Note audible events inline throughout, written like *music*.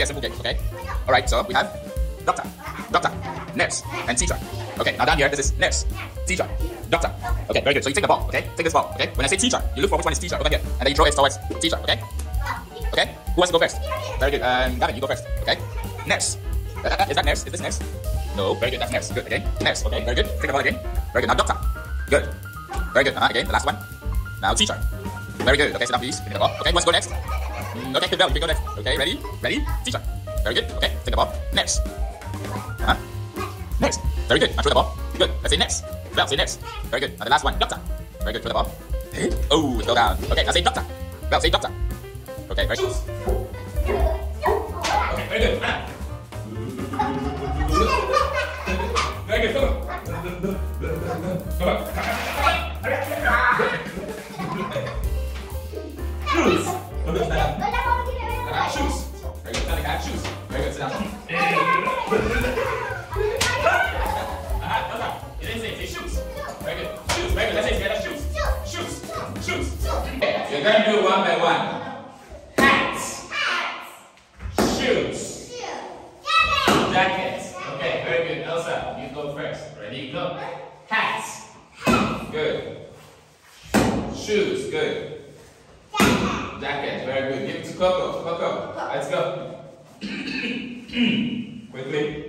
Clear simple game, okay? Alright, so we have doctor, doctor, nurse, and teacher. Okay, now down here, this is nurse, teacher, doctor. Okay, very good. So you take the ball, okay? Take this ball, okay? When I say teacher, you look for which one is teacher over here, and then you throw it towards teacher, okay? Okay? Who wants to go first? Very good. Um, Gavin, you go first, okay? Nurse. Uh, uh, is that nurse? Is this nurse? No, very good. That's nurse. Good. Again, nurse. Okay, very good. Take the ball again. Very good. Now doctor. Good. Very good. Uh, again, the last one. Now teacher. Very good. Okay, sit down, please. Me the ball. Okay, who wants to go next? Okay, Bell, you can go next. Okay, ready? Ready? Teacher. Very good. Okay, take the ball. Next. Huh? Next. Very good. Now throw the ball. Good. Let's say next. Bell, say next. Very good. Now the last one. Doctor. Very good. Throw the ball. Oh, it's go down. Okay, now say doctor. Bell, say doctor. Okay, very good. Okay, very good. Uh-huh. Gonna do one by one. Hats. Shoes. Jackets. Okay. Very good. Elsa, you go first. Ready? Go. Hats. Hats. Good. Shoes. Good. Jacket, very good. Give it to Coco. Coco, let's go. *clears throat* Quickly.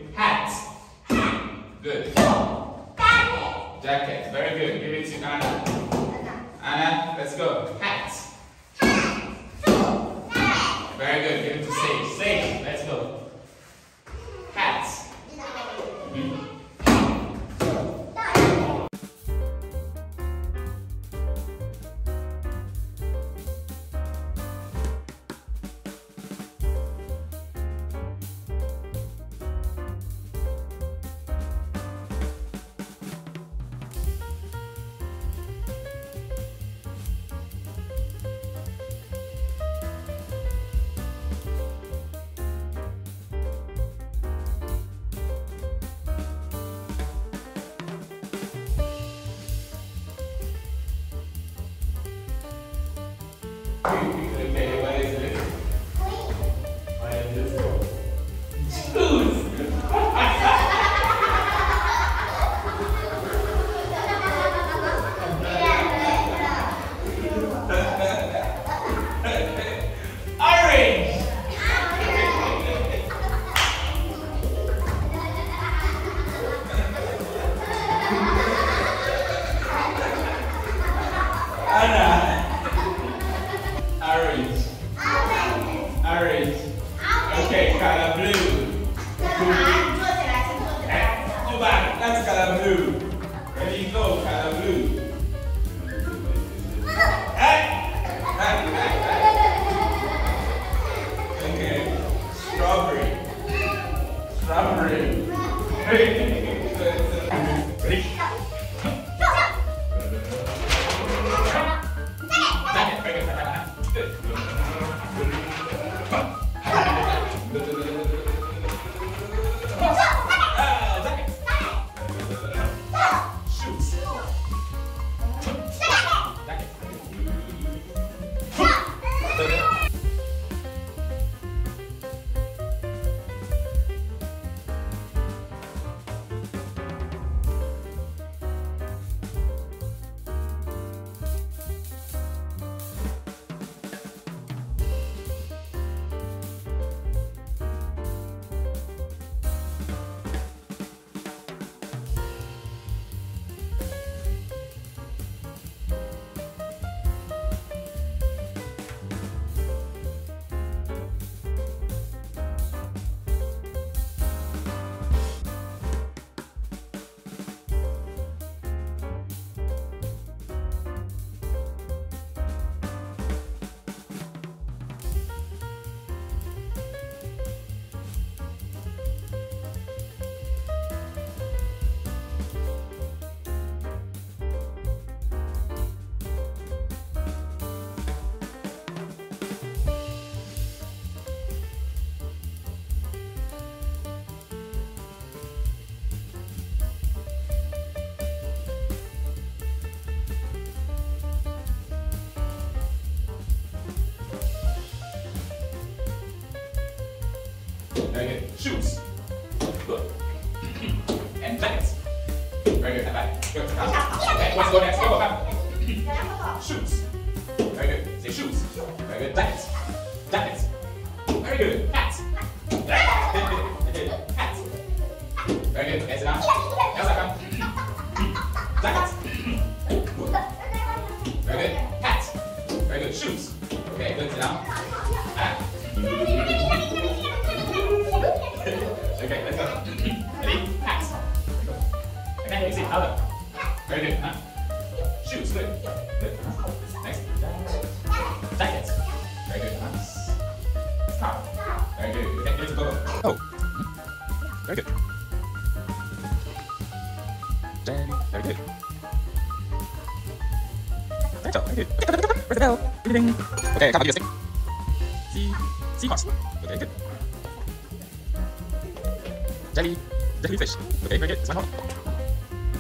Shoes. Good. *clears throat* and jackets. Very good. And back. Good. Okay, let's go next. Go, come. *clears throat* Shoes. Very good. Say shoes. Very good. Jackets. Jackets. Very good. Hats. Hats. Very good. Sit down. Elsa, come. *clears throat* Jackets. Okay, you Very good. Huh? Shoes. Good. Good. Next. Jackets. Very good. Huh? Scarf. Very good. Okay, let's go. Oh. Very good. Jelly. Very good. Very good. Where's the bell? Ding. Okay, give me a stick. Sea. Seahorse. Okay, good. Jelly. Jellyfish. Okay, very good. This one more.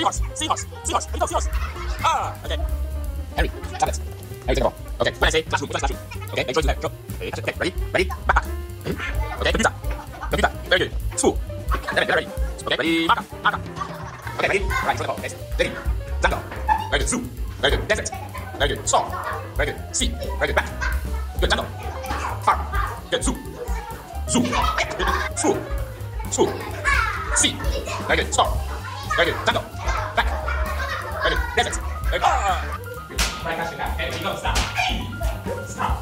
Seahorse. Seahorse. Seahorse. Here we go. Seahorse. Ah. Okay. Harry. Tablets. Harry, take the ball. Okay. When I say classroom, classroom. Okay. Make sure you do that. Go. Okay. Okay. Ready? Ready? Back. back. Okay. Computer. Computer. Very good. School. It. Ready. Okay. Ready? Marker. Marker. Okay. Ready? Right. Throw the ball. Okay. Ready? Jungle. Very good. Zoo. Very good. Desert. Very good. Storm. Very good. Sea. Very good. Back. Good. Jungle. Farm. Good. Zoo. Zoo. School. School. Sea. Very good. Storm. Very good. Jungle. Back. Desert. Very good. Ah. Right. Catch the cat. Okay. Ready? Go. Stop. Stop.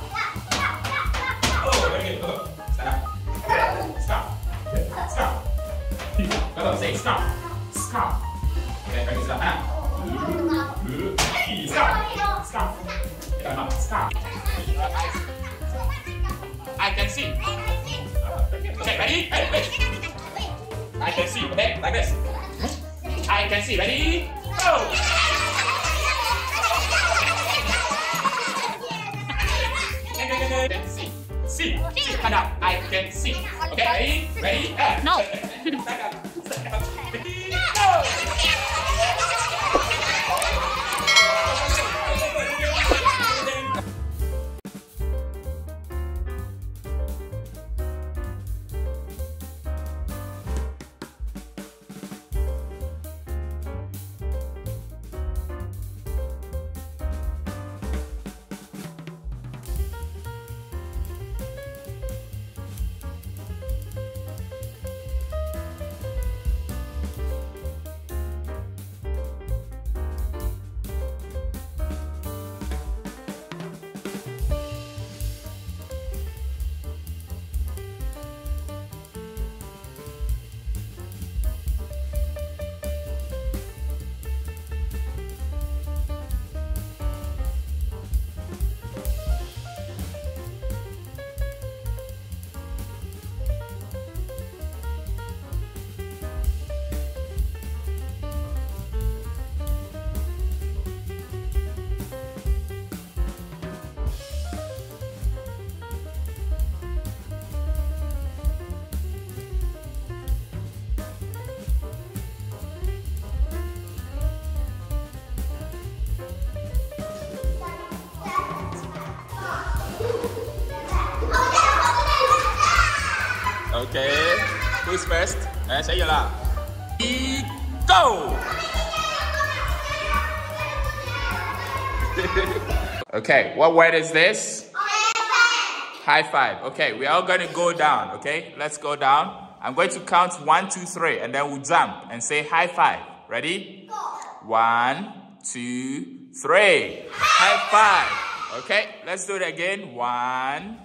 Oh. Very good. Go. Up. Stop. Stop. Go. Go. Say stop. Stop. Okay. Very good. Sit down. Anna. Stop. Stop. Up. Stop. I can see. Okay, ready? Ready, ready. I can see. Okay, like this. I can see. Ready? Go! I can see. See. See. Stand up. I can see. Okay, ready? Ready? No. *laughs* ladies first. Uh, say your loud. Go! *laughs* okay, what word is this? High five. Okay, we are all going to go down. Okay, let's go down. I'm going to count one, two, three, and then we'll jump and say high five. Ready? One, two, three. High five. Okay, let's do it again. One,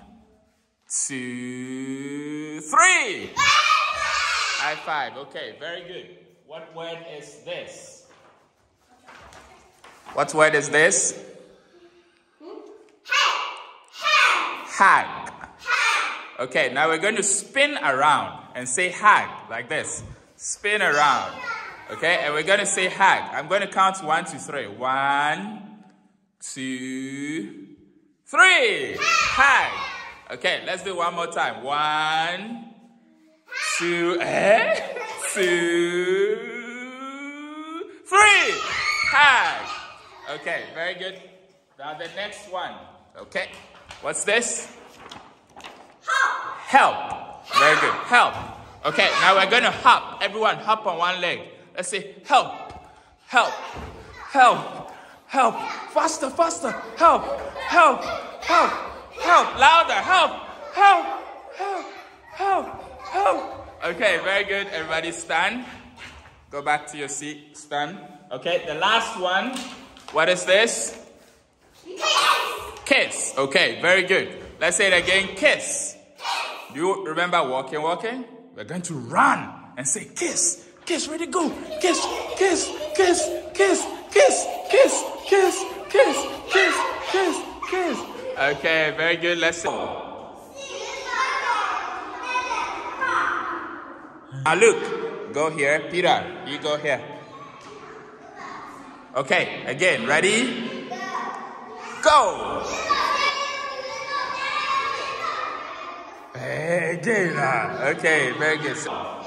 two, three. High five. Okay, very good. What word is this? What word is this? Hag. Okay, now we're going to spin around and say hag like this. Spin around. Okay, and we're going to say hag. I'm going to count one, two, three. One, two, three. Hag. Okay, let's do one more time. One, two, eh? two, three. Hag. Okay, very good. Now the next one. Okay, what's this? Help. Help. Very good. Help. Okay, now we're going to hop. Everyone hop on one leg. Let's say help. Help. Help. Help. Faster, faster. Help. Help. Help. Help. Louder. Help. Help. *laughs* Okay, very good. Everybody stand. Go back to your seat. Stand. Okay, the last one. What is this? Kiss. Kiss. Okay, very good. Let's say it again. Kiss. Do you remember walking, walking? We're going to run and say kiss, kiss, ready, go, kiss, kiss, kiss, kiss, kiss, kiss, kiss, kiss, kiss, kiss, kiss. Okay, very good. Let's go. Ah, now look, go here. Peter, you go here. Okay, again, ready? Go! Hey. Okay, very good.